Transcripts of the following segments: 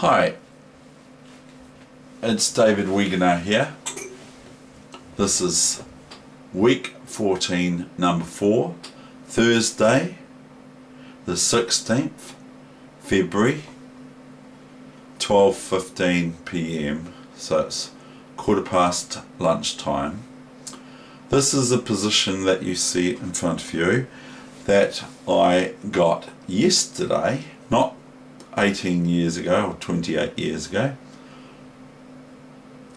Hi, it's David Wegener here. This is week 14, number 4, Thursday, the 16th February, 12.15 pm, so it's quarter past lunchtime. This is a position that you see in front of you that I got yesterday, not 18 years ago or 28 years ago.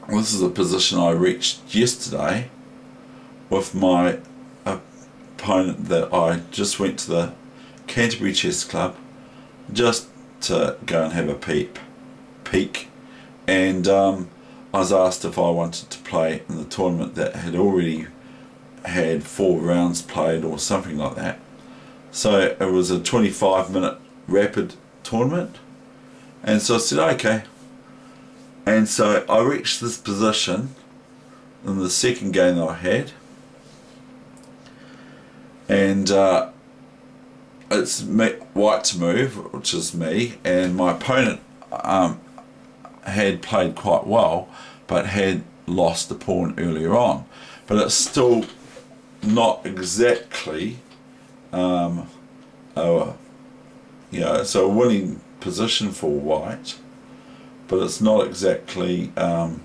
This is a position I reached yesterday with my opponent that I just went to the Canterbury Chess Club just to go and have a peep, peek, and um, I was asked if I wanted to play in the tournament that had already had four rounds played or something like that. So it was a 25 minute rapid tournament. And so I said, okay. And so I reached this position in the second game that I had. And uh, it's me, white to move, which is me, and my opponent um, had played quite well, but had lost the pawn earlier on. But it's still not exactly um, a you know, it's a winning position for white, but it's not exactly um,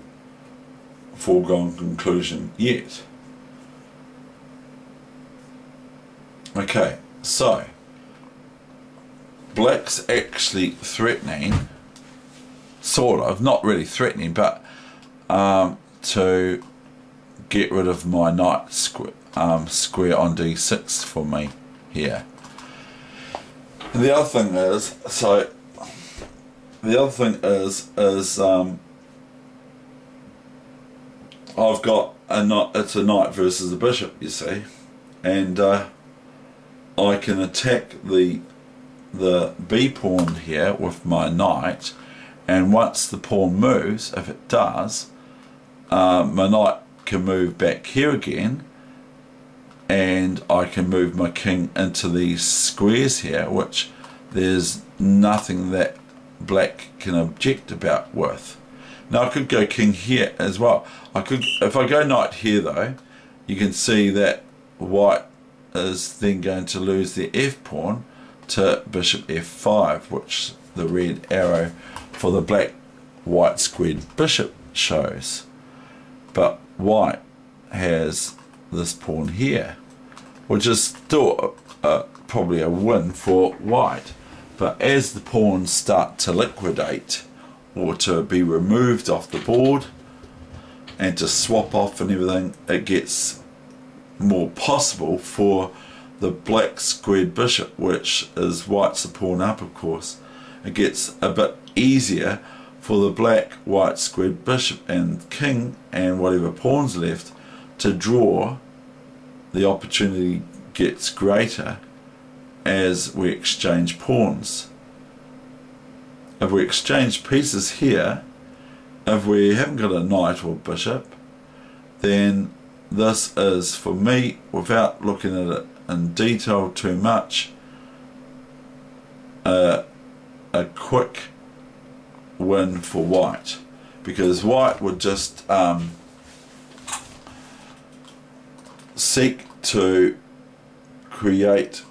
foregone conclusion yet. Okay, so black's actually threatening, sort of, not really threatening, but um, to get rid of my knight squ um, square on d6 for me here. The other thing is, so the other thing is, is um, I've got a knight, it's a knight versus a bishop, you see, and uh, I can attack the the b pawn here with my knight, and once the pawn moves, if it does, uh, my knight can move back here again, and I can move my king into these squares here which there's nothing that black can object about with now I could go king here as well. I could if I go knight here though you can see that white is then going to lose the f pawn to bishop f5 which the red arrow for the black white squared bishop shows. But white has this pawn here, which is still a, probably a win for white. But as the pawns start to liquidate or to be removed off the board and to swap off and everything, it gets more possible for the black squared bishop, which is white's a pawn up, of course. It gets a bit easier for the black white squared bishop and king and whatever pawns left to draw, the opportunity gets greater as we exchange pawns. If we exchange pieces here, if we haven't got a knight or bishop, then this is, for me, without looking at it in detail too much, a, a quick win for white. Because white would just um, seek to create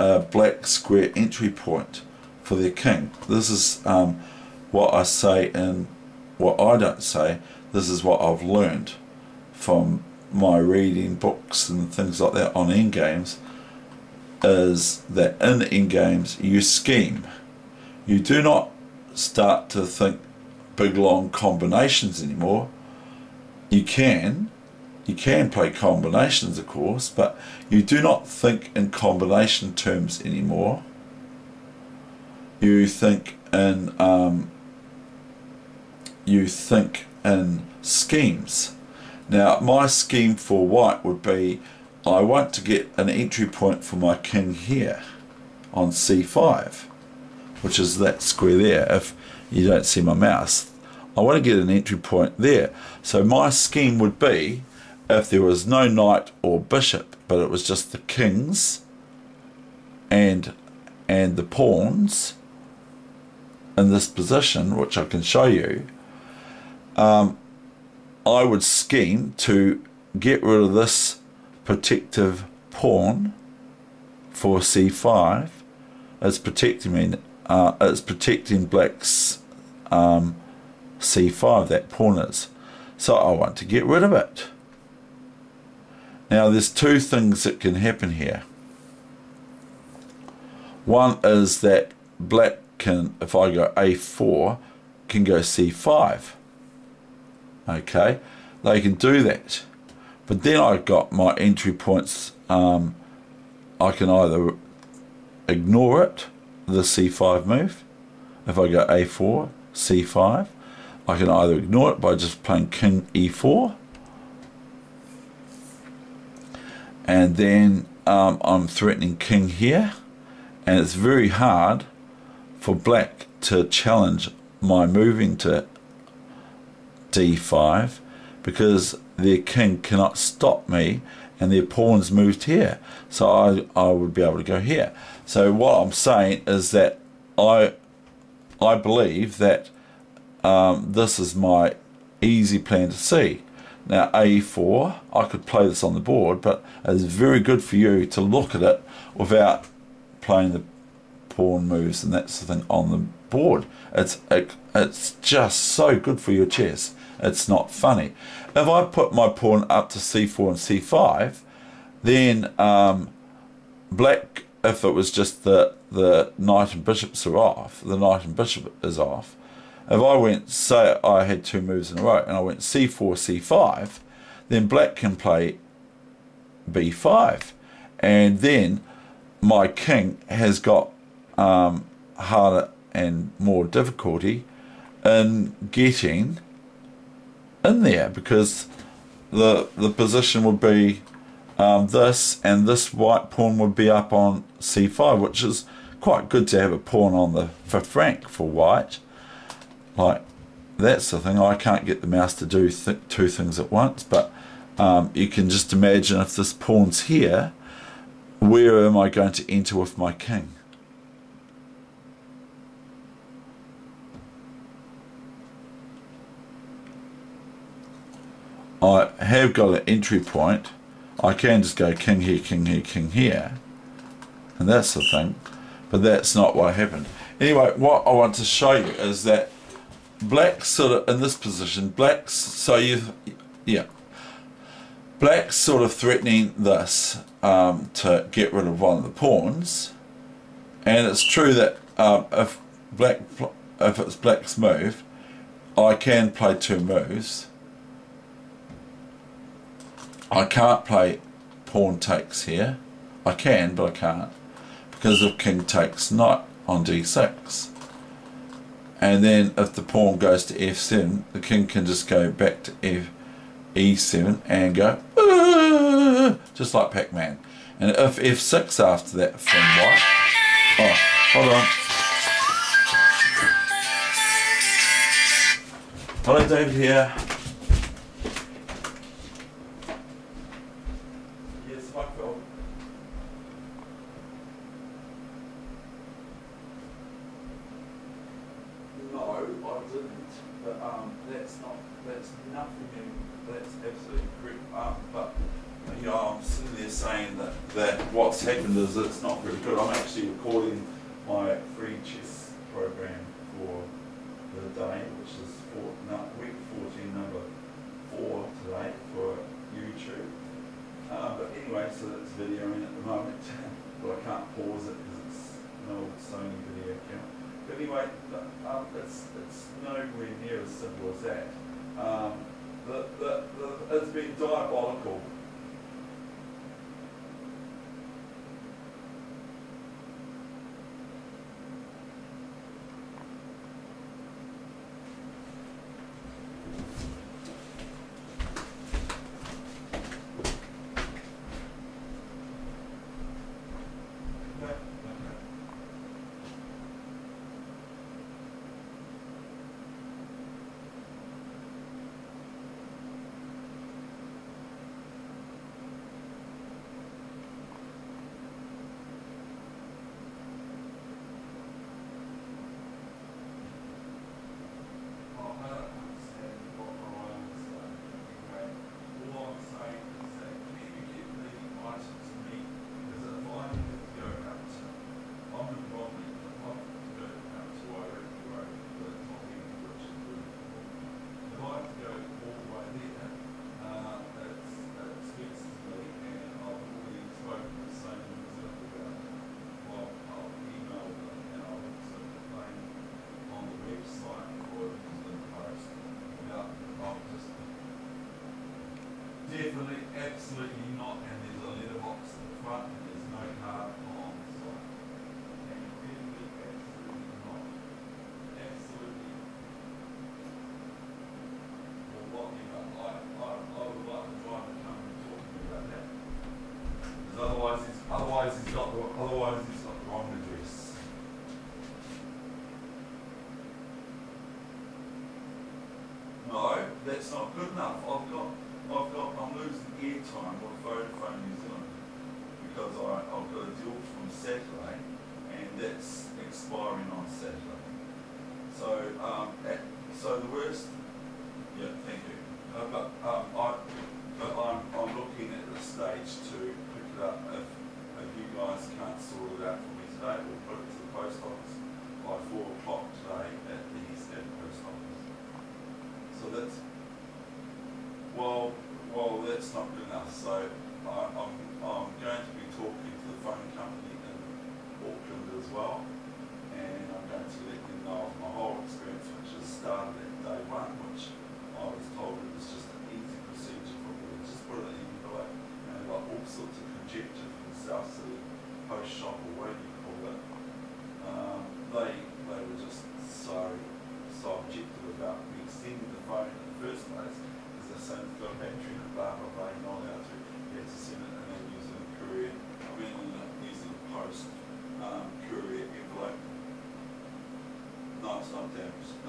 a black square entry point for their king. This is um, what I say and what I don't say. This is what I've learned from my reading books and things like that on endgames is that in endgames you scheme. You do not start to think big long combinations anymore. You can, you can play combinations, of course, but you do not think in combination terms anymore. You think in um, you think in schemes. Now, my scheme for white would be I want to get an entry point for my king here on c5, which is that square there. If you don't see my mouse, I want to get an entry point there. So my scheme would be if there was no knight or bishop, but it was just the kings and and the pawns in this position, which I can show you, um, I would scheme to get rid of this protective pawn for c5. It's protecting me. Uh, it's protecting black's um, c5. That pawn is. So I want to get rid of it. Now there's two things that can happen here. One is that black can, if I go a4, can go c5. Okay, they can do that. But then I've got my entry points. Um, I can either ignore it, the c5 move. If I go a4, c5, I can either ignore it by just playing king e4 and then um, I'm threatening king here. And it's very hard for black to challenge my moving to d5 because their king cannot stop me and their pawns moved here. So I, I would be able to go here. So what I'm saying is that I I believe that um, this is my easy plan to see now A4, I could play this on the board, but it's very good for you to look at it without playing the pawn moves and that sort of thing on the board. It's it, it's just so good for your chess. It's not funny. If I put my pawn up to c4 and c5, then um, black, if it was just the the knight and bishops are off, the knight and bishop is off, if I went, say I had two moves in a row, and I went c4, c5, then black can play b5. And then my king has got um, harder and more difficulty in getting in there because the the position would be um, this and this white pawn would be up on c5 which is quite good to have a pawn on the fifth rank for white like that's the thing. I can't get the mouse to do th two things at once, but um, you can just imagine if this pawn's here, where am I going to enter with my king? I have got an entry point. I can just go king here, king here, king here. And that's the thing. But that's not what happened. Anyway, what I want to show you is that black sort of in this position black's so you yeah. Black's sort of threatening this um, to get rid of one of the pawns. And it's true that um, if black if it's black's move I can play two moves. I can't play pawn takes here. I can but I can't because of king takes knight on d6 and then if the pawn goes to f7 the king can just go back to f e7 and go Aah! just like Pac-Man. And if f6 after that from white oh hold on. Hello David here Excellent.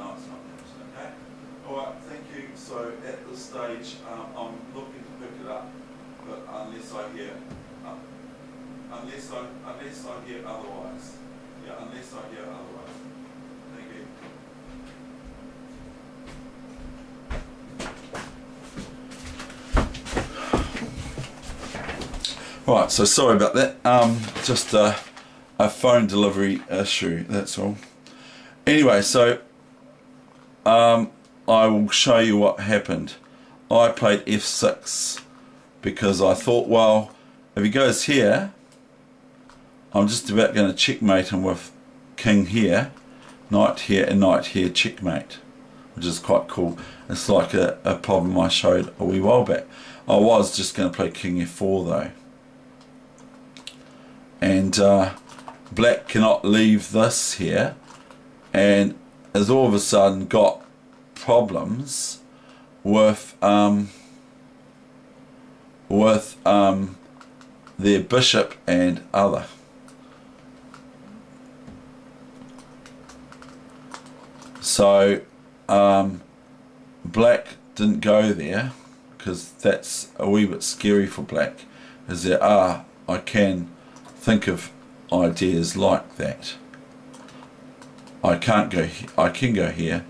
No, it's not damaged, okay? Alright, thank you, so at this stage, um, I'm looking to pick it up, but unless I hear, uh, unless I, unless I hear otherwise, yeah, unless I hear otherwise. Thank you. Right, so sorry about that. Um, just a, a phone delivery issue, that's all. Anyway, so um, I will show you what happened. I played f6 because I thought, well, if he goes here, I'm just about going to checkmate him with king here, knight here, and knight here, checkmate, which is quite cool. It's like a, a problem I showed a wee while back. I was just going to play king f4 though. And uh, black cannot leave this here, and has all of a sudden got problems with um, with um, their bishop and other. So um, black didn't go there because that's a wee bit scary for black. As there are, I can think of ideas like that. I can't go. I can go here,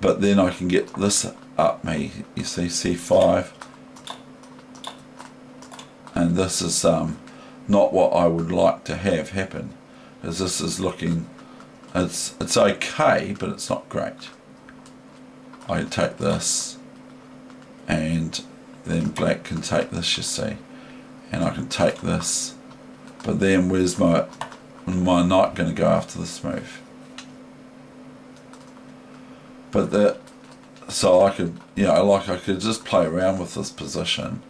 but then I can get this up me. You see, c5, and this is um, not what I would like to have happen, as this is looking. It's it's okay, but it's not great. I take this, and then black can take this. You see, and I can take this, but then where's my my knight going to go after this move? But that so I could you know like I could just play around with this position.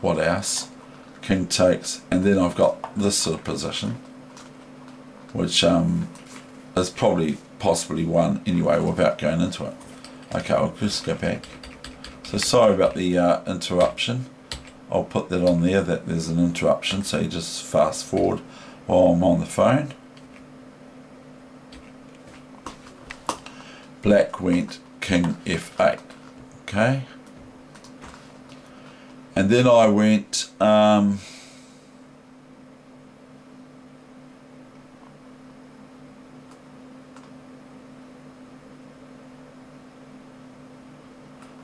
What else? King takes and then I've got this sort of position which um, is probably possibly won anyway without going into it. Okay I'll just go back. So sorry about the uh, interruption. I'll put that on there that there's an interruption so you just fast forward while I'm on the phone black went king f8 okay? And then I went um,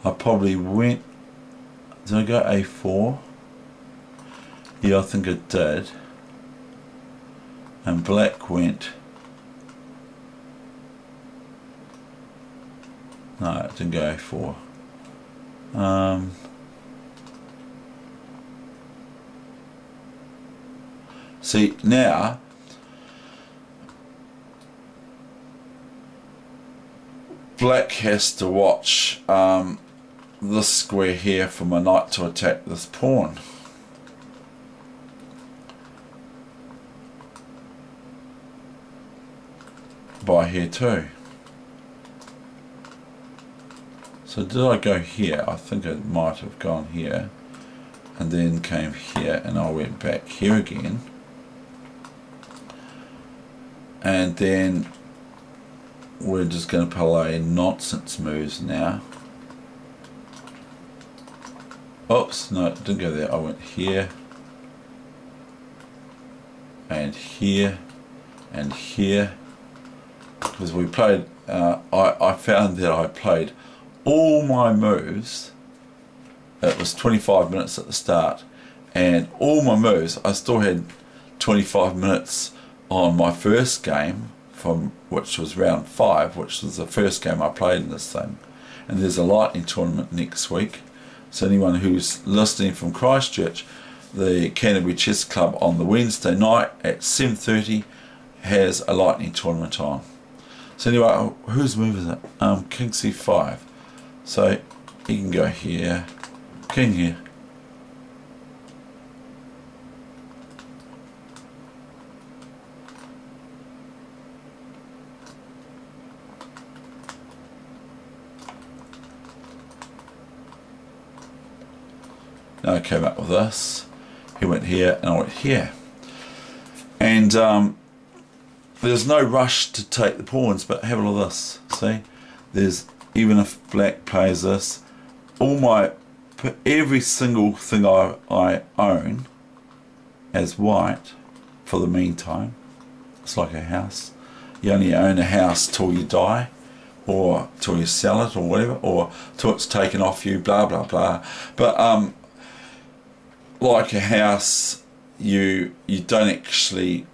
I probably went did I go a4 yeah I think it did. And black went No, it didn't go A4. Um, see, now, black has to watch um, this square here for my knight to attack this pawn. By here too. So did I go here? I think I might have gone here and then came here and I went back here again and then we're just going to play nonsense moves now. Oops, no, didn't go there. I went here, and here, and here. Because we played, uh, I, I found that I played all my moves. It was 25 minutes at the start, and all my moves, I still had 25 minutes on my first game from which was round five, which was the first game I played in this thing. And there's a lightning tournament next week. So anyone who's listening from Christchurch, the Canterbury Chess Club on the Wednesday night at 7.30 has a lightning tournament on. So anyway, whose move is it? Um, King C5. So he can go here, King here, Now I came up with this. He went here and I went here. And um, there's no rush to take the pawns, but have a look at this. See? There's, even if black plays this, all my, every single thing I, I own as white, for the meantime, it's like a house. You only own a house till you die or till you sell it or whatever, or till it's taken off you, blah blah blah. But um, like a house, you you don't actually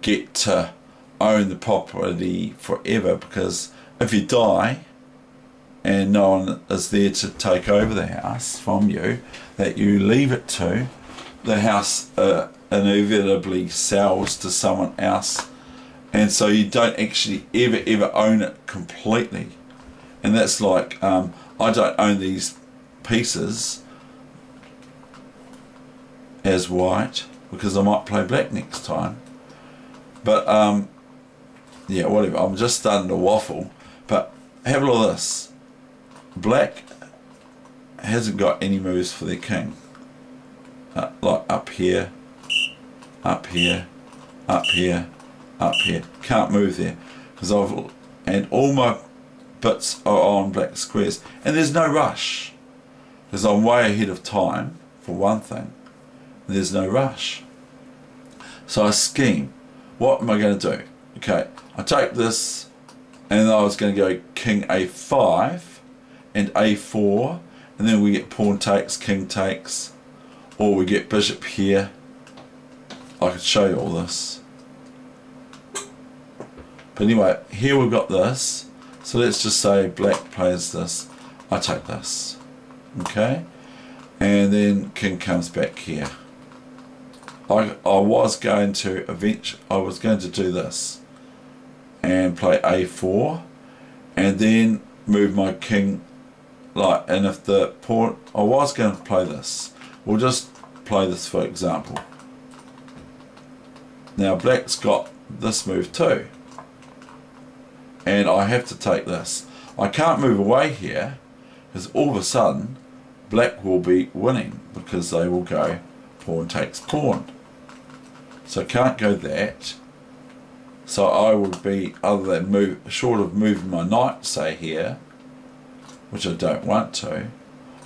get to own the property forever because if you die and no one is there to take over the house from you that you leave it to, the house uh, inevitably sells to someone else and so you don't actually ever ever own it completely and that's like um, I don't own these pieces as white because I might play black next time. But um, yeah, whatever. I'm just starting to waffle. But have a look at this. Black hasn't got any moves for their king. Uh, like up here, up here, up here, up here. Can't move there because I've and all my bits are on black squares and there's no rush because I'm way ahead of time for one thing there's no rush. So I scheme. What am I going to do? Okay, I take this and I was going to go king a5 and a4 and then we get pawn takes, king takes or we get bishop here. I could show you all this. But anyway, here we've got this. So let's just say black plays this. I take this. Okay? And then king comes back here. I, I was going to eventually, I was going to do this and play a4 and then move my king like and if the pawn I was going to play this. We'll just play this for example. Now black's got this move too. And I have to take this. I can't move away here because all of a sudden black will be winning because they will go pawn takes pawn. So can't go that. So I would be, other than move, short of moving my knight, say here, which I don't want to,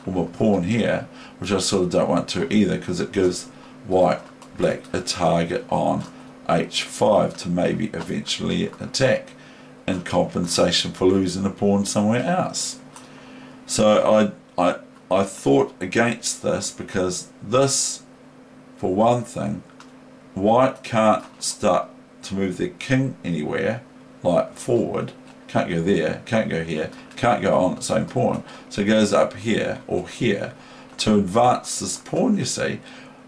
or my pawn here, which I sort of don't want to either, because it gives white, black a target on h5 to maybe eventually attack in compensation for losing a pawn somewhere else. So I, I, I thought against this because this, for one thing, white can't start to move their king anywhere, like forward, can't go there, can't go here, can't go on its own pawn. So it goes up here or here to advance this pawn, you see.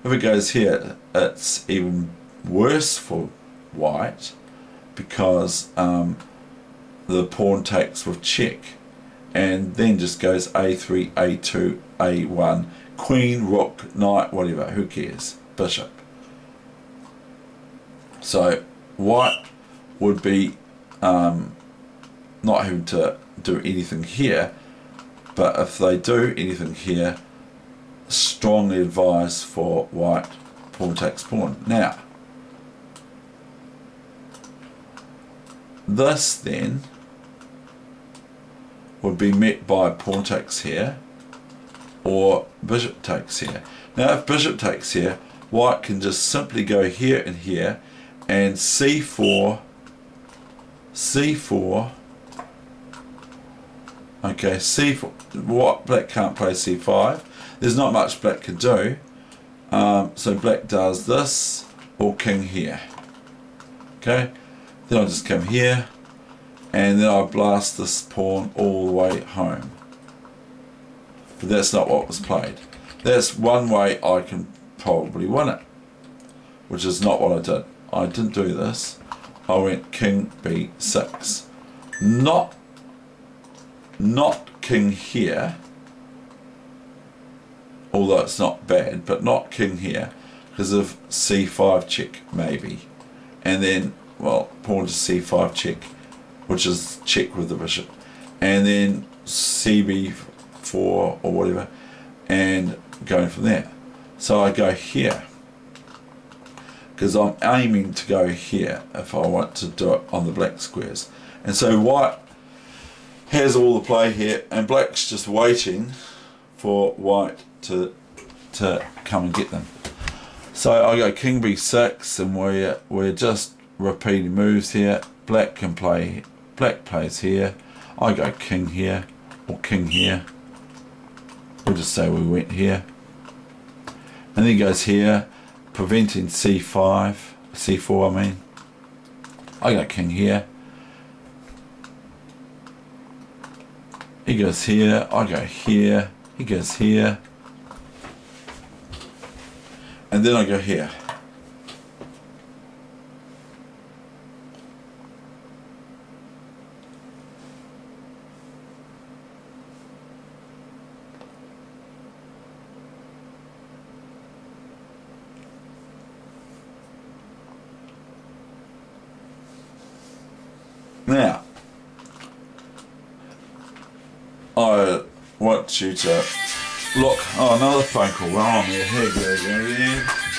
If it goes here, it's even worse for white because um, the pawn takes with check and then just goes a3, a2, a1, queen, rook, knight, whatever, who cares, bishop. So white would be um, not having to do anything here, but if they do anything here, strongly advise for white pawn takes pawn. Now, this then would be met by pawn takes here or bishop takes here. Now if bishop takes here, white can just simply go here and here and c4, c4, okay, c4, what black can't play c5, there's not much black can do, um, so black does this or king here, okay, then I'll just come here and then I'll blast this pawn all the way home. But that's not what was played. That's one way I can probably win it, which is not what I did. I didn't do this. I went king b6. Not, not king here, although it's not bad, but not king here, because of c5 check, maybe. And then, well, pawn to c5 check, which is check with the bishop. And then cb4 or whatever, and going from there. So I go here because I'm aiming to go here if I want to do it on the black squares. And so white has all the play here and black's just waiting for white to to come and get them. So I go king b6 and we're, we're just repeating moves here. Black can play, black plays here. I go king here or king here. We'll just say we went here. And then goes here preventing c5, c4 I mean. I got king here. He goes here, I go here, he goes here. And then I go here. Now, I look. Oh, another phone call. Well, I'm here. Here you go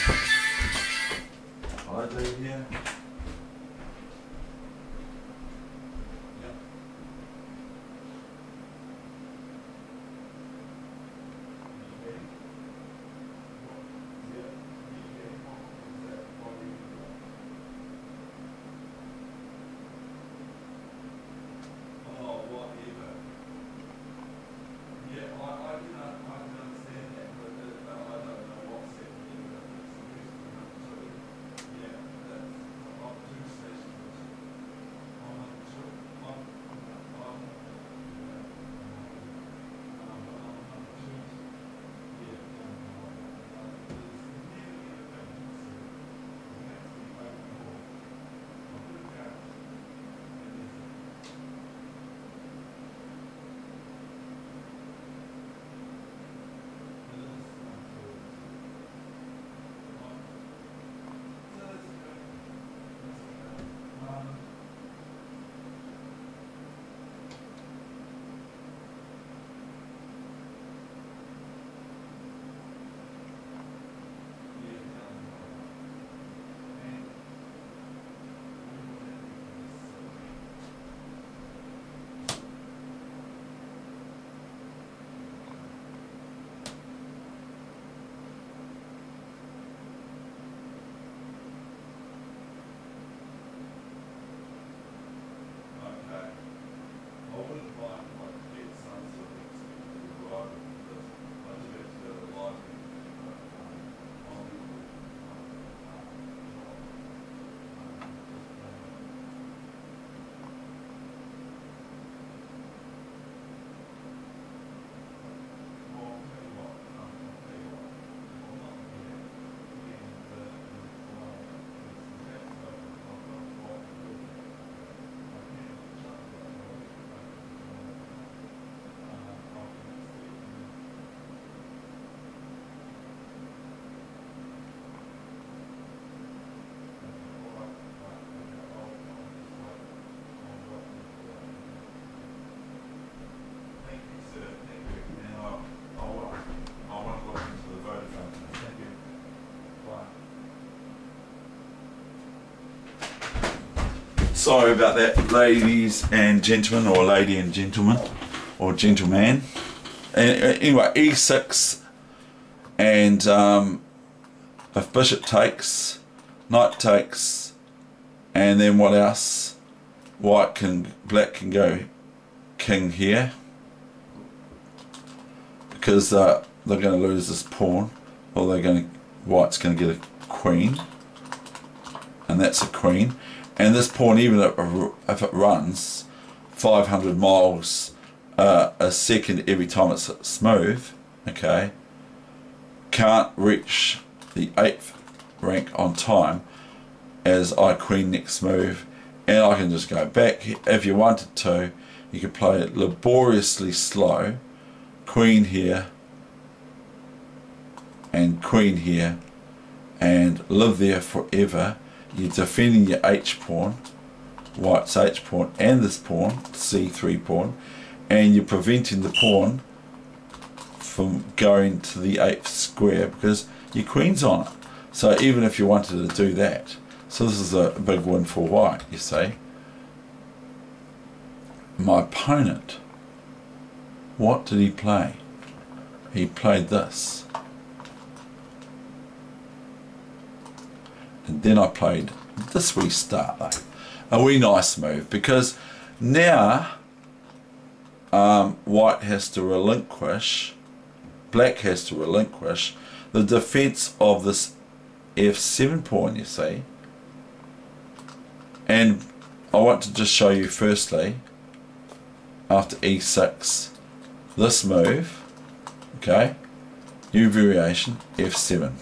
Sorry about that, ladies and gentlemen, or lady and gentlemen. or gentleman. Anyway, e6, and um, if bishop takes, knight takes, and then what else? White can, black can go king here because uh, they're going to lose this pawn, or they're going to white's going to get a queen, and that's a queen, and this pawn even if it runs 500 miles uh, a second every time it's smooth, okay, can't reach the eighth rank on time as I queen next move and I can just go back. If you wanted to you could play it laboriously slow. Queen here and queen here and live there forever you're defending your h pawn white's h pawn and this pawn c3 pawn and you're preventing the pawn from going to the eighth square because your queen's on it. So even if you wanted to do that so this is a big win for white you see. My opponent what did he play? He played this and then I played this wee start though. A wee nice move because now um, white has to relinquish black has to relinquish the defense of this f7 pawn you see. And I want to just show you firstly after e6 this move okay? New variation f7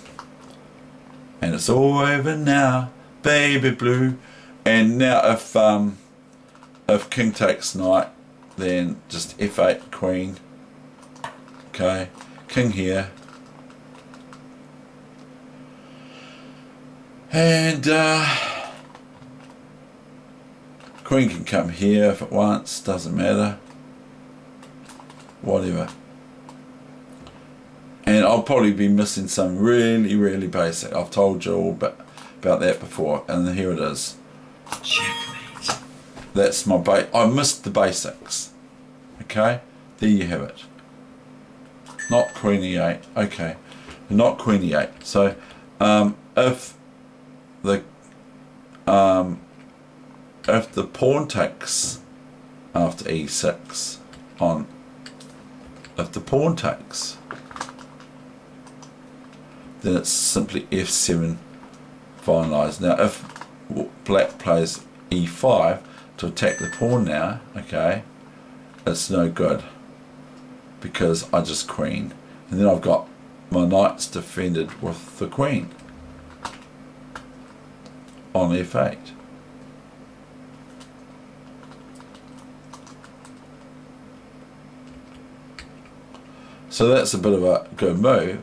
and it's all over now baby blue. And now if um if king takes knight then just f8 queen. Okay king here. And uh queen can come here if it wants doesn't matter. Whatever I'll probably be missing some really really basic. I've told you all about, about that before and here it is. Checkmate that's my base I missed the basics. Okay? There you have it. Not queen e8 okay. Not queen e8 so um, if the um, if the pawn takes after e6 on if the pawn takes then it's simply f7 finalized. Now if black plays e5 to attack the pawn now, okay, it's no good because I just queen. And then I've got my knights defended with the queen on f8. So that's a bit of a good move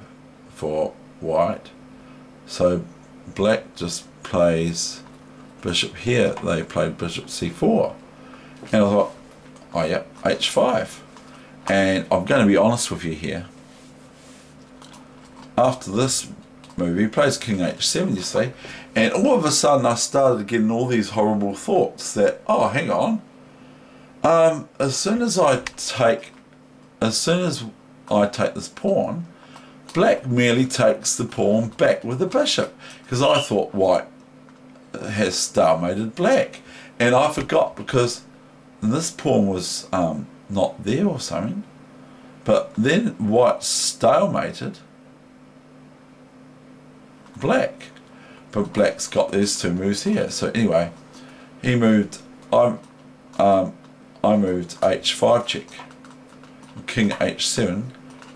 for white. So black just plays bishop here. They played bishop c4. And I thought, oh yeah, h5. And I'm going to be honest with you here. After this move, he plays king h7, you see. And all of a sudden I started getting all these horrible thoughts that, oh, hang on. Um, as soon as I take, as soon as I take this pawn, black merely takes the pawn back with the bishop because I thought white has stalemated black. And I forgot because this pawn was um, not there or something. But then white stalemated black. But black's got these two moves here. So anyway he moved I um, I moved h5 check king h7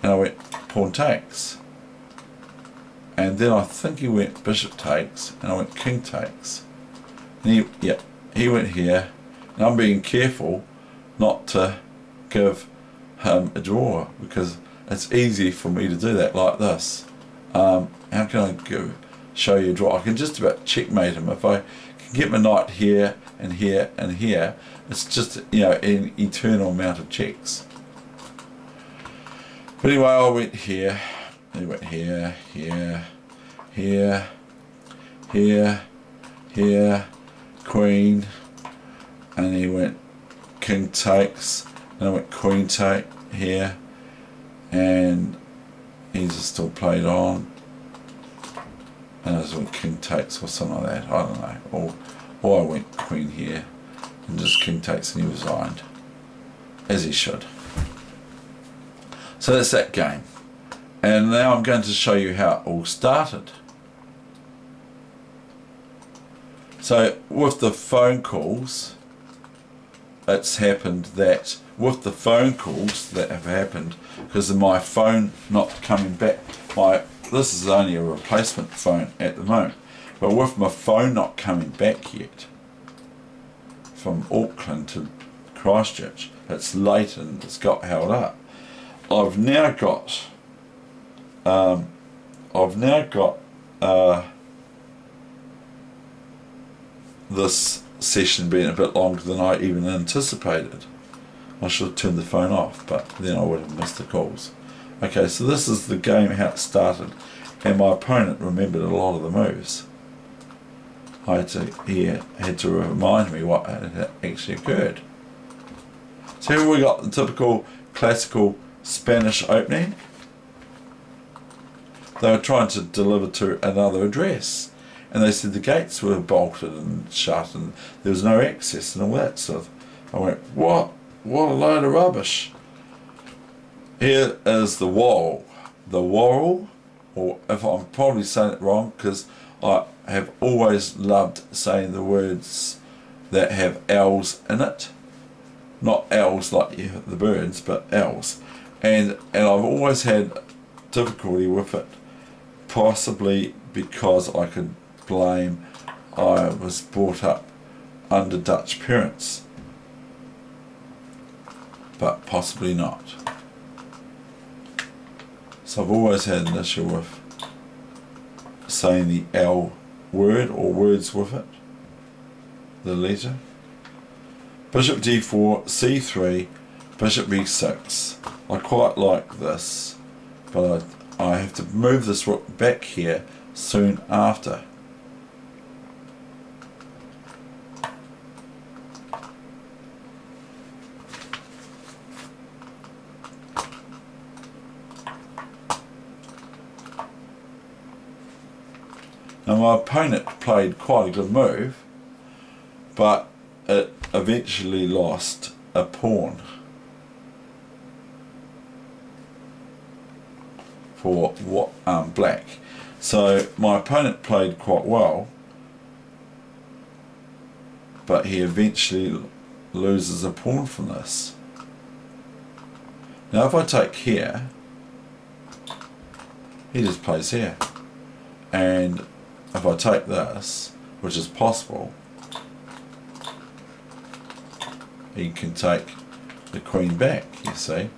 and I went pawn takes and then I think he went bishop takes and I went king takes. And he yeah he went here. And I'm being careful not to give him a draw because it's easy for me to do that like this. Um, how can I give, show you a draw? I can just about checkmate him. If I can get my knight here and here and here it's just you know an eternal amount of checks but anyway, I went here, he went here, here, here, here, here, queen, and he went king takes. and I went queen take here. And he's still played on. And I just went king takes or something like that. I don't know. Or, or I went queen here and just king takes and he resigned. As he should so that's that game. And now I'm going to show you how it all started. So with the phone calls it's happened that with the phone calls that have happened because of my phone not coming back my this is only a replacement phone at the moment. But with my phone not coming back yet from Auckland to Christchurch it's late and it's got held up I've now got um, I've now got uh, this session being a bit longer than I even anticipated. I should have turned the phone off, but then I would have missed the calls. Okay, so this is the game how it started, and my opponent remembered a lot of the moves. I had to, he had to remind me what had actually occurred. So here we got the typical classical Spanish opening. They were trying to deliver to another address and they said the gates were bolted and shut and there was no access and all that stuff. I went, what? What a load of rubbish. Here is the wall. The wall, or if I'm probably saying it wrong, because I have always loved saying the words that have L's in it. Not L's like the birds, but L's. And, and I've always had difficulty with it, possibly because I could blame I was brought up under Dutch parents, but possibly not. So I've always had an issue with saying the L word or words with it, the letter. Bishop d4, c3, bishop b6. I quite like this, but I, I have to move this rook back here soon after. Now my opponent played quite a good move, but it eventually lost a pawn for what um, black. So my opponent played quite well, but he eventually loses a pawn from this. Now if I take here, he just plays here. And if I take this, which is possible, he can take the queen back, you see.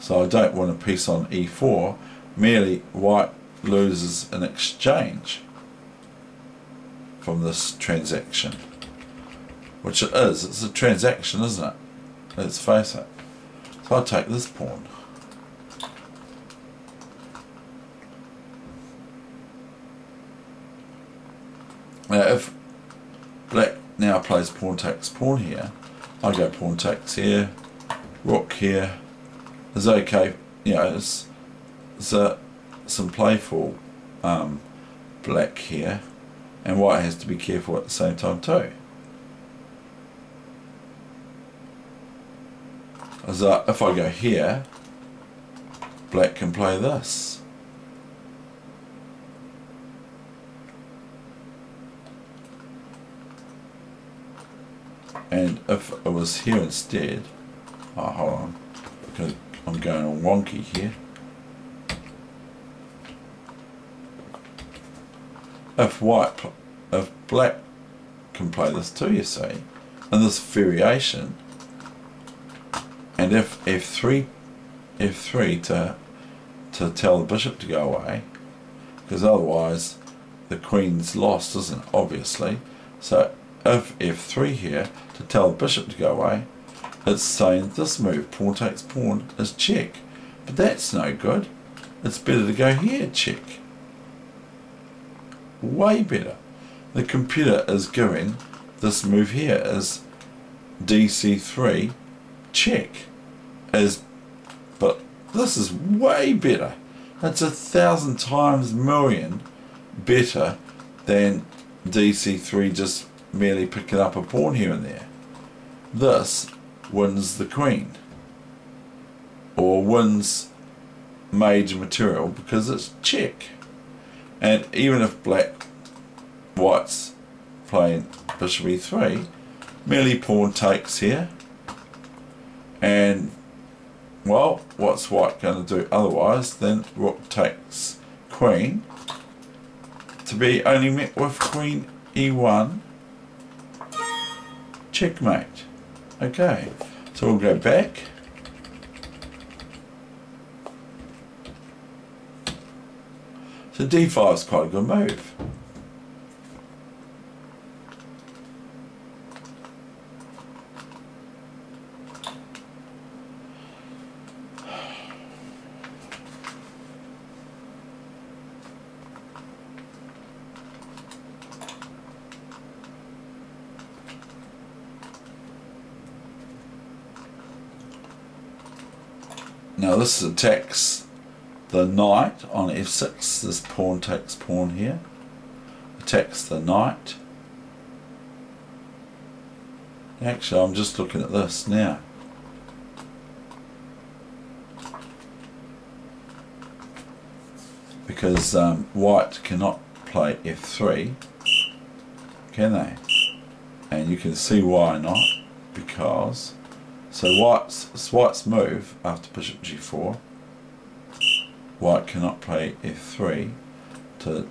So I don't want a piece on e4, merely white loses an exchange from this transaction. Which it is, it's a transaction, isn't it? Let's face it. So I take this pawn. Now if black now plays pawn takes pawn here, I go pawn takes here, rook here, is okay, you know, it's, a, some playful um, black here, and white has to be careful at the same time too. As if I go here, black can play this. and if it was here instead oh hold on because I'm going on wonky here if white if black can play this too you see and this variation and if f3 f3 to to tell the bishop to go away because otherwise the queen's lost isn't it obviously so if f3 here to tell the bishop to go away, it's saying this move, pawn takes pawn, is check. But that's no good. It's better to go here, check. Way better. The computer is giving this move here is dc3 check. is, but this is way better. It's a thousand times million better than DC3 just merely picking up a pawn here and there. This wins the queen or wins major material because it's check. And even if black white's playing bishop e3, merely pawn takes here and well, what's white going to do otherwise? Then rook takes queen to be only met with queen e1 checkmate. Okay, so we'll go back. So d5 is quite a good move. Now this attacks the knight on f6. This pawn takes pawn here. Attacks the knight. Actually, I'm just looking at this now. Because um, white cannot play f3, can they? And you can see why not. Because so white's, white's move after bishop g4. White cannot play f3 to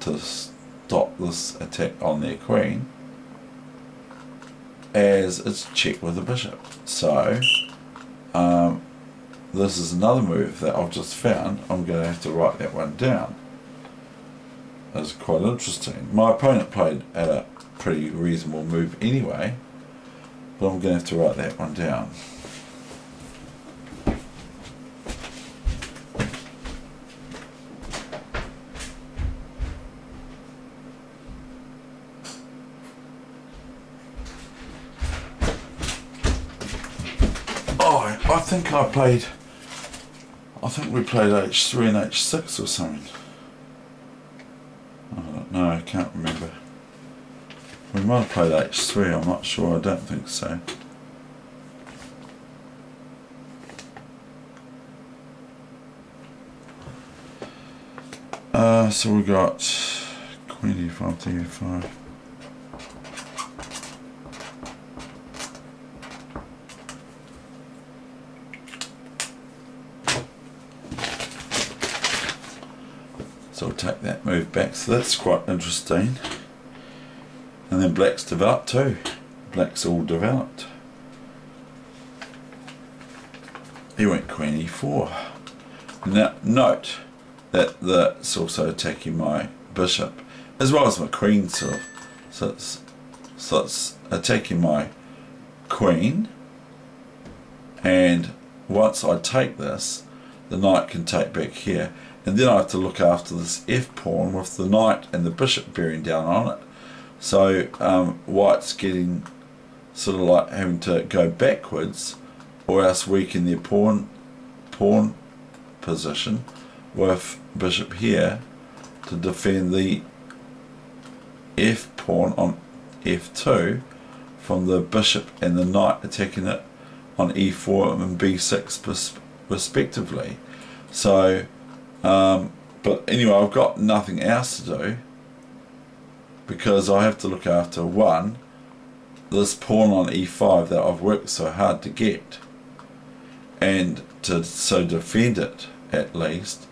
to stop this attack on their queen as it's checked with the bishop. So um, this is another move that I've just found. I'm going to have to write that one down. That's quite interesting. My opponent played at a pretty reasonable move anyway. But I'm going to have to write that one down. Oh, I think I played, I think we played H3 and H6 or something. I don't know, I can't remember. We might have played H3, I'm not sure, I don't think so. Uh, so we got Queen e5, d5. Take that move back, so that's quite interesting. And then black's developed too. Black's all developed. He went queen e4. Now note that that's also attacking my bishop as well as my queen so, so it's, so it's attacking my queen and once I take this the knight can take back here and then I have to look after this f pawn with the knight and the bishop bearing down on it so um, white's getting sort of like having to go backwards or else weaken their pawn pawn position with bishop here to defend the f pawn on f2 from the bishop and the knight attacking it on e4 and b6 respectively. So, um, but anyway, I've got nothing else to do because I have to look after one, this pawn on e5 that I've worked so hard to get and to so defend it at least.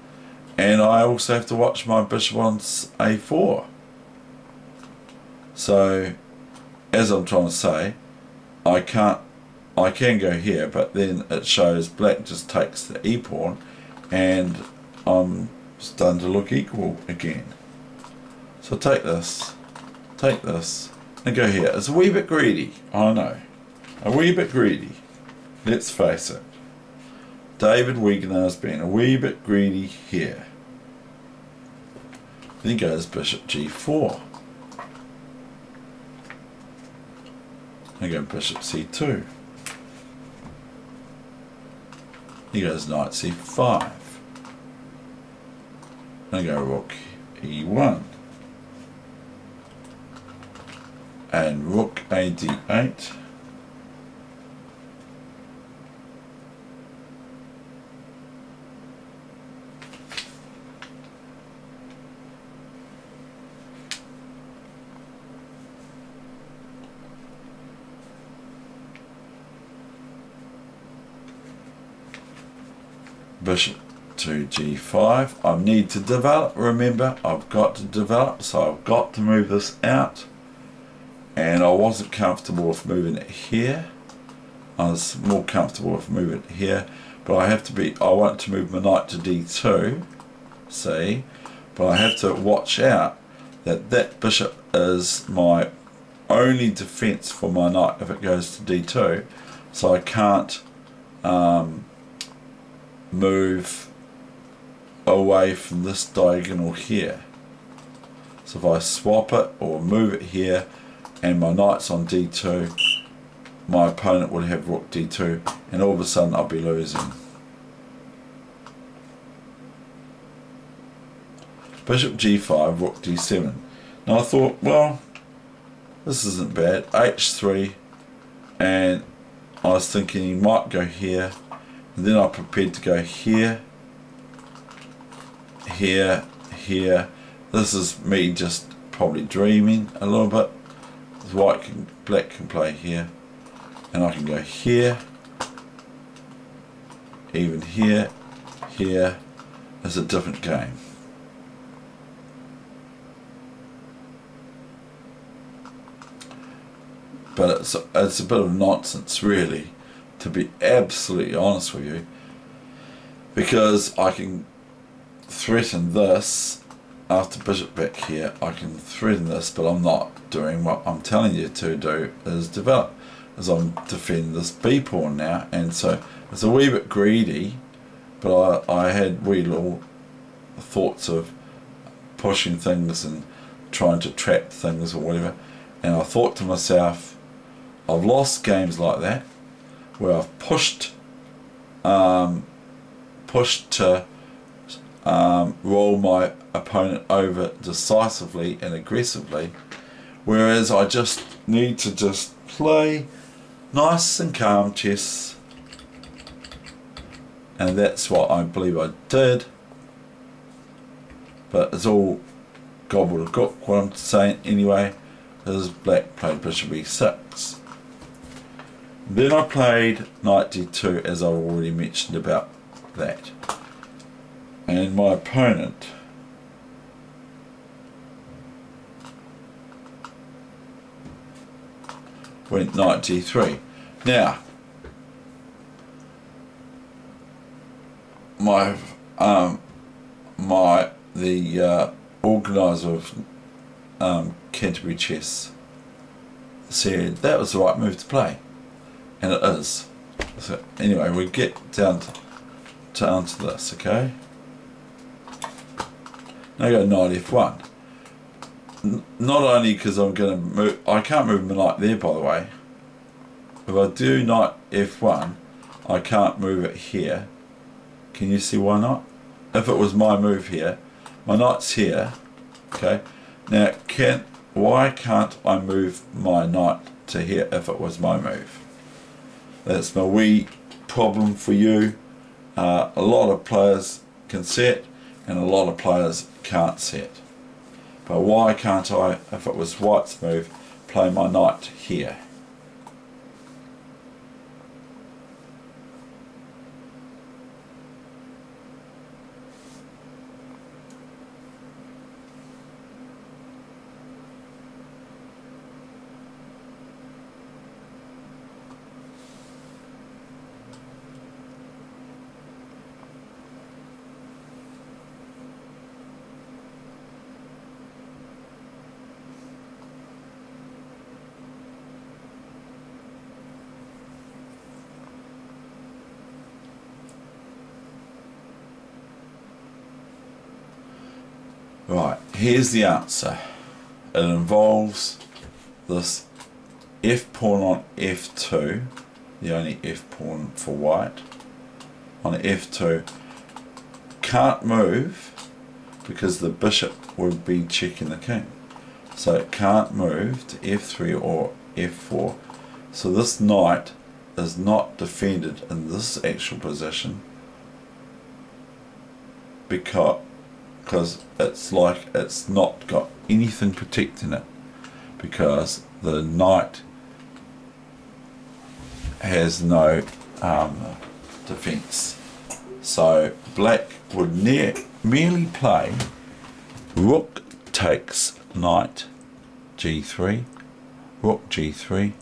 And I also have to watch my bishop on a4 so as I'm trying to say I can't I can go here but then it shows black just takes the e pawn and I'm starting to look equal again so take this take this and go here. It's a wee bit greedy, I know. A wee bit greedy. Let's face it. David Wegener's been a wee bit greedy here. Then goes bishop g4. And go bishop c2. he goes knight c5. I go rook e1. And rook a d8. bishop to g5. I need to develop, remember, I've got to develop, so I've got to move this out. And I wasn't comfortable with moving it here. I was more comfortable with moving it here. But I have to be, I want to move my knight to d2, see? But I have to watch out that that bishop is my only defense for my knight if it goes to d2. So I can't um, move away from this diagonal here. So if I swap it or move it here and my knight's on d2, my opponent would have rook d2 and all of a sudden I'll be losing. Bishop g5, rook d7. Now I thought, well, this isn't bad. h3 and I was thinking he might go here and then I prepared to go here, here, here. This is me just probably dreaming a little bit. White can, black can play here, and I can go here, even here, here. It's a different game. But it's it's a bit of nonsense, really to be absolutely honest with you because I can threaten this. After bishop back here. I can threaten this but I'm not doing what I'm telling you to do is develop as I'm defending this b pawn now. And so it's a wee bit greedy but I, I had wee little thoughts of pushing things and trying to trap things or whatever. And I thought to myself I've lost games like that where I've pushed um, pushed to um, roll my opponent over decisively and aggressively whereas I just need to just play nice and calm chess. And that's what I believe I did. But it's all gobbledygook what I'm saying anyway. Is black played bishop e6 then I played knight d2 as I've already mentioned about that. And my opponent went knight d3. Now, my um, my the uh, organizer of um, Canterbury Chess said that was the right move to play and it is. So anyway, we get down to, down to this, okay? Now I go knight f1. N not only because I'm going to move, I can't move my knight there by the way. If I do knight f1, I can't move it here. Can you see why not? If it was my move here, my knight's here, okay? Now, can why can't I move my knight to here if it was my move? That's my wee problem for you. Uh, a lot of players can set and a lot of players can't set. But why can't I, if it was White's move, play my knight here? Right, here's the answer. It involves this f pawn on f2, the only f pawn for white. on f2 can't move because the bishop would be checking the king. So it can't move to f3 or f4. So this knight is not defended in this actual position because because it's like it's not got anything protecting it because the knight has no um, defense so black would merely play rook takes knight g3 rook g3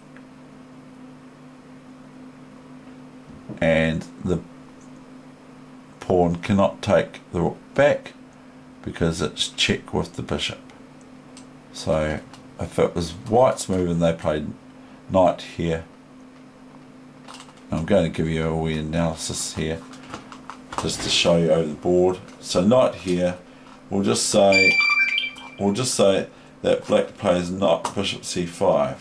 and the pawn cannot take the rook back because it's check with the bishop. So if it was white's move and they played knight here I'm going to give you a wee analysis here just to show you over the board. So knight here we'll just say we'll just say that black plays knight bishop c5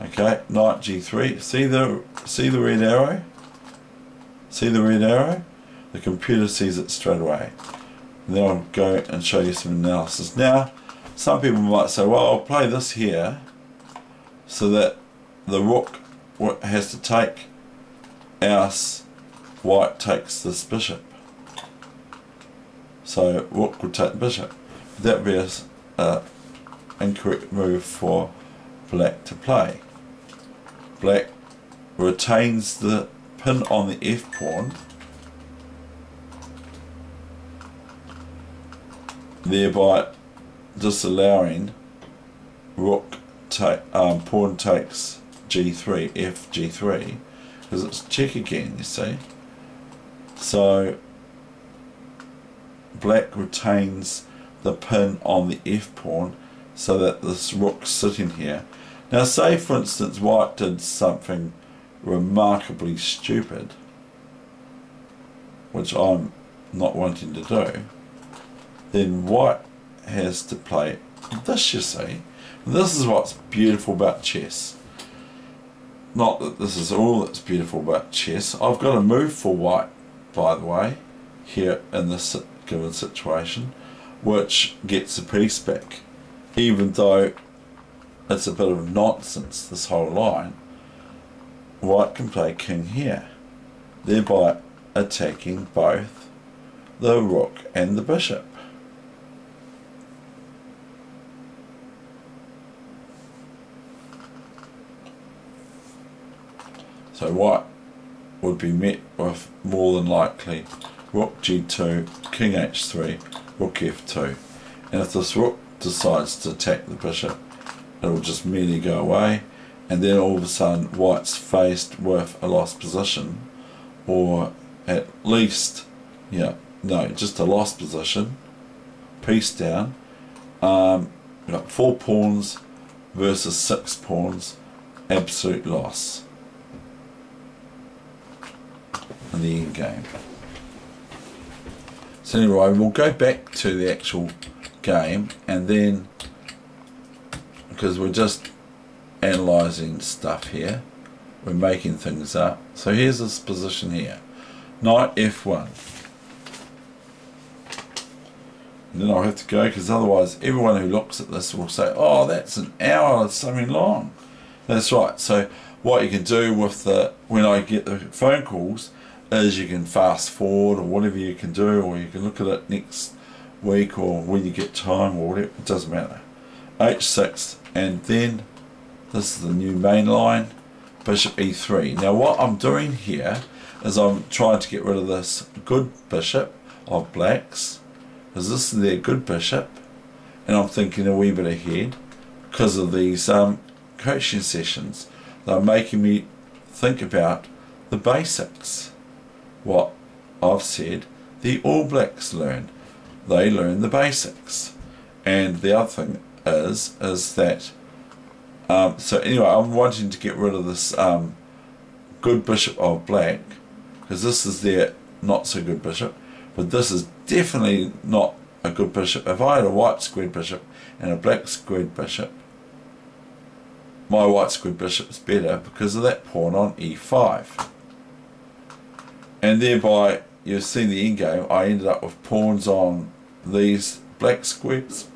okay knight g3 see the see the red arrow? See the red arrow? The computer sees it straight away and then I'll go and show you some analysis. Now some people might say well I'll play this here so that the rook has to take else white takes this bishop. So rook would take the bishop. That would be a uh, incorrect move for black to play. Black retains the pin on the f thereby disallowing rook take um, pawn takes g3 f g3 because it's check again you see? So black retains the pin on the f pawn so that this rook's sitting here. Now say for instance white did something remarkably stupid which I'm not wanting to do then white has to play this you see. This is what's beautiful about chess. Not that this is all that's beautiful about chess. I've got a move for white, by the way, here in this given situation, which gets the piece back. Even though it's a bit of nonsense, this whole line, white can play king here, thereby attacking both the rook and the bishop. So white would be met with more than likely rook g2, king h3, rook f2. And if this rook decides to attack the bishop, it'll just merely go away. And then all of a sudden white's faced with a lost position or at least, yeah, no, just a lost position, piece down. Um, got four pawns versus six pawns, absolute loss in the end game. So anyway, we'll go back to the actual game and then, because we're just analysing stuff here, we're making things up. So here's this position here, knight f1. And then I'll have to go because otherwise everyone who looks at this will say, oh, that's an hour or something long. That's right. So what you can do with the, when I get the phone calls, is you can fast forward or whatever you can do or you can look at it next week or when you get time or whatever, it doesn't matter. H6 and then this is the new main line, bishop e3. Now what I'm doing here is I'm trying to get rid of this good bishop of blacks because this is their good bishop and I'm thinking a wee bit ahead because of these um, coaching sessions. They're making me think about the basics what I've said the All Blacks learn. They learn the basics. And the other thing is, is that, um, so anyway, I'm wanting to get rid of this um, good bishop of black, because this is their not so good bishop, but this is definitely not a good bishop. If I had a white squared bishop and a black squared bishop, my white squared bishop is better because of that pawn on e5 and thereby you've seen the end game. I ended up with pawns on these black squares,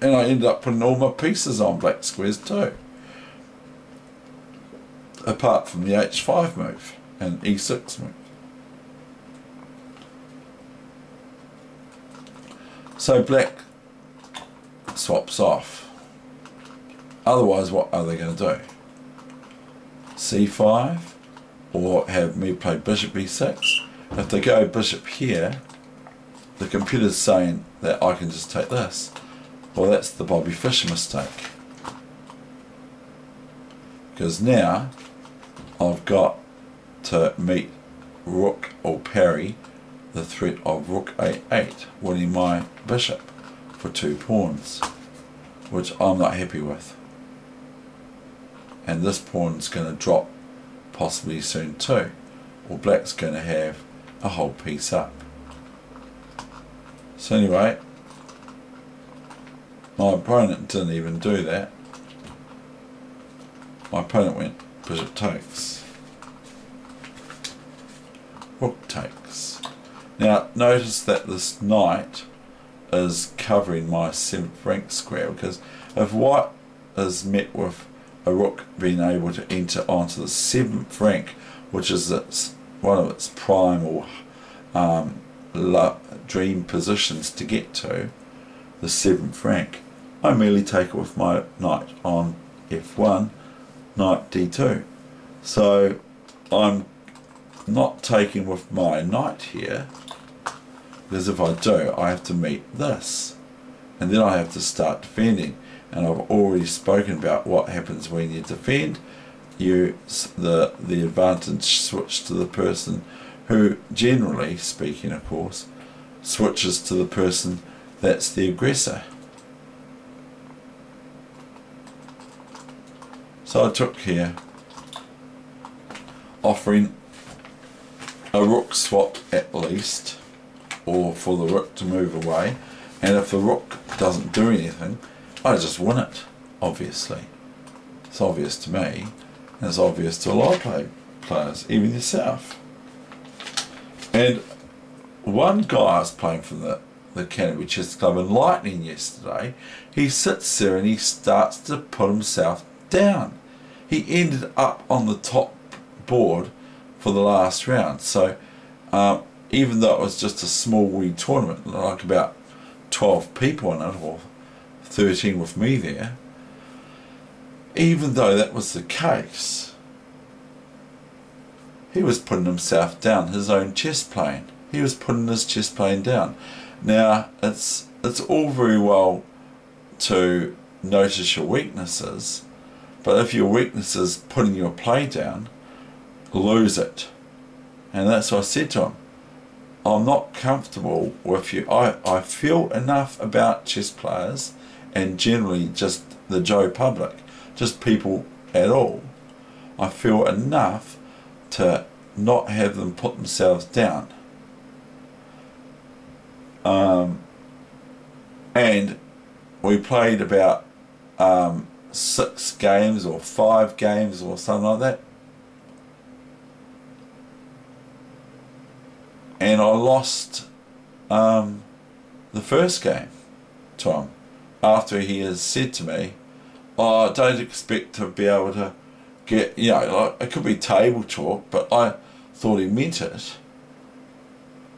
and I ended up putting all my pieces on black squares too. Apart from the h5 move and e6 move. So black swaps off. Otherwise, what are they going to do? c5 or have me play bishop b6. If they go bishop here, the computer's saying that I can just take this. Well, that's the Bobby Fischer mistake. Because now I've got to meet rook or parry the threat of rook a8, winning my bishop for two pawns, which I'm not happy with. And this pawn's going to drop possibly soon too, or black's going to have a whole piece up. So anyway, my opponent didn't even do that. My opponent went bishop takes. Rook takes. Now notice that this knight is covering my 7th rank square because if white is met with a rook being able to enter onto the 7th rank which is its one of its prime or um, dream positions to get to the 7th rank. I merely take it with my knight on f1 knight d2 so I'm not taking with my knight here because if I do I have to meet this. And then I have to start defending and I've already spoken about what happens when you defend. You the the advantage switch to the person who generally speaking of course switches to the person that's the aggressor. So I took here offering a rook swap at least or for the rook to move away. And if the rook doesn't do anything I just win it obviously. It's obvious to me and it's obvious to a lot of play players even yourself. And one guy I was playing for the the Canterbury Chess Club in Lightning yesterday he sits there and he starts to put himself down. He ended up on the top board for the last round. So um, even though it was just a small wee tournament, like about 12 people in it, or 13 with me there, even though that was the case, he was putting himself down, his own chess playing. He was putting his chess playing down. Now, it's, it's all very well to notice your weaknesses, but if your weakness is putting your play down, lose it. And that's what I said to him. I'm not comfortable with you. I, I feel enough about chess players and generally just the Joe public, just people at all. I feel enough to not have them put themselves down. Um, and we played about um, six games or five games or something like that. and I lost um, the first game to him after he has said to me, oh, I don't expect to be able to get, you know, like, it could be table talk, but I thought he meant it,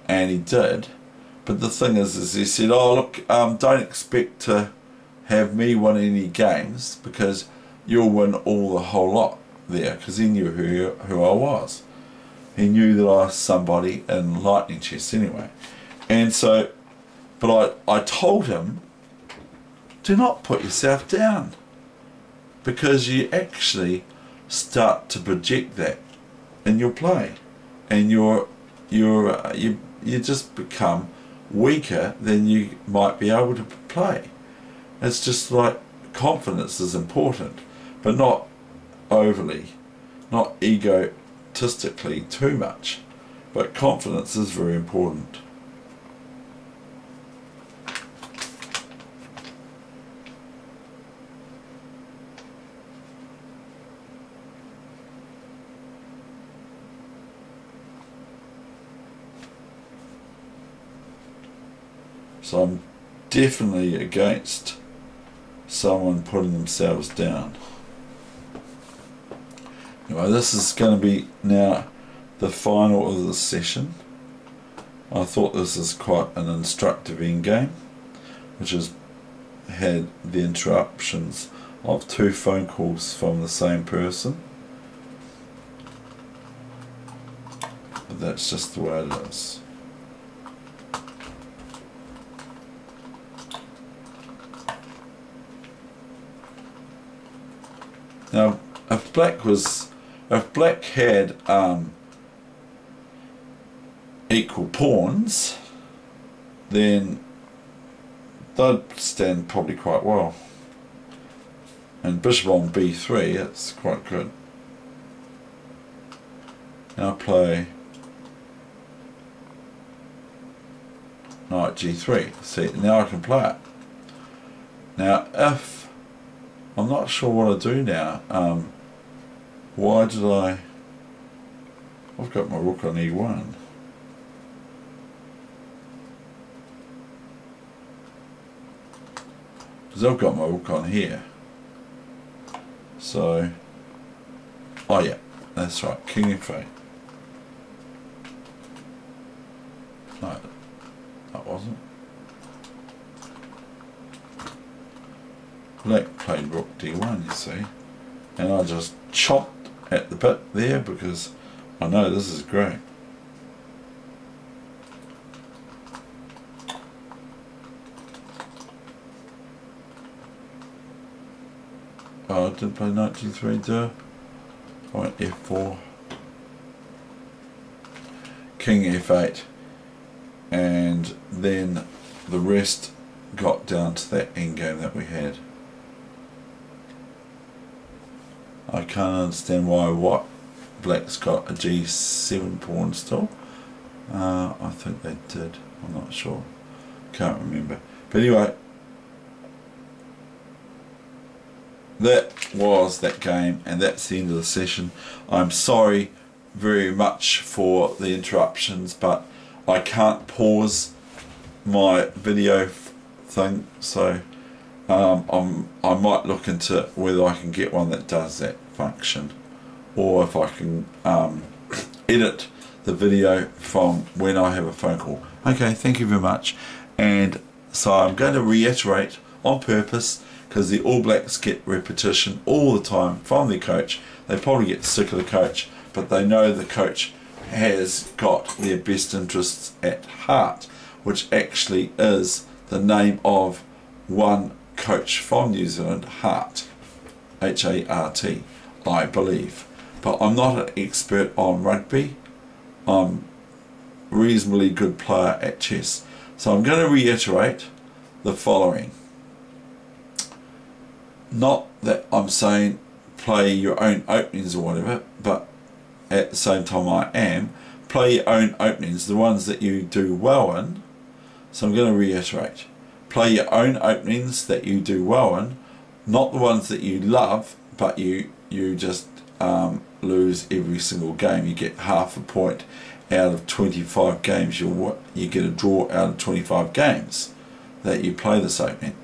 and he did. But the thing is, is he said, oh, look, um, don't expect to have me win any games because you'll win all the whole lot there because he knew who, who I was he knew that I was somebody in lightning chess anyway. And so, but I, I told him, do not put yourself down because you actually start to project that in your play and you're, you're, uh, you, you just become weaker than you might be able to play. It's just like confidence is important, but not overly, not ego artistically too much, but confidence is very important. So I'm definitely against someone putting themselves down. Anyway, this is going to be now the final of the session. I thought this is quite an instructive endgame, which has had the interruptions of two phone calls from the same person. But that's just the way it is. Now, if black was, if black had um, equal pawns, then they'd stand probably quite well. And bishop on b3, it's quite good. Now play knight g3. See, now I can play it. Now, if I'm not sure what I do now. Um, why did I? I've got my rook on e1. Because I've got my rook on here. So, oh yeah, that's right, king f8. No, that wasn't. Black played rook d1, you see. And I just chopped at the bit there because I know this is great. Oh, I didn't play knight g3 there. Went f4. King f8. And then the rest got down to that endgame that we had. I can't understand why what black's got a g7 pawn still. Uh, I think they did. I'm not sure. Can't remember. But anyway, that was that game and that's the end of the session. I'm sorry very much for the interruptions but I can't pause my video thing so um, I'm, I might look into whether I can get one that does that function or if I can um, edit the video from when I have a phone call. Okay, thank you very much. And so I'm going to reiterate on purpose because the All Blacks get repetition all the time from their coach. They probably get sick of the coach, but they know the coach has got their best interests at heart, which actually is the name of one coach from New Zealand, Hart, H-A-R-T, I believe. But I'm not an expert on rugby. I'm a reasonably good player at chess. So I'm going to reiterate the following. Not that I'm saying play your own openings or whatever, but at the same time I am, play your own openings, the ones that you do well in. So I'm going to reiterate play your own openings that you do well in, not the ones that you love, but you you just um, lose every single game. You get half a point out of 25 games. You you get a draw out of 25 games that you play this opening.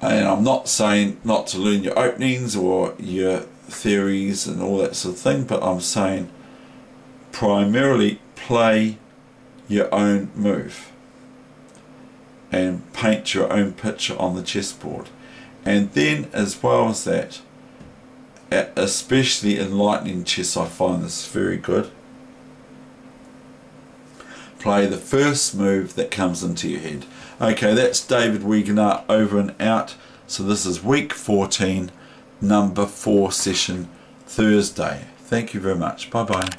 And I'm not saying not to learn your openings or your theories and all that sort of thing, but I'm saying primarily play your own move and paint your own picture on the chessboard. And then as well as that, especially in lightning chess I find this very good, play the first move that comes into your head. Okay, that's David Wegener over and out. So this is week 14, number 4 session, Thursday. Thank you very much. Bye-bye.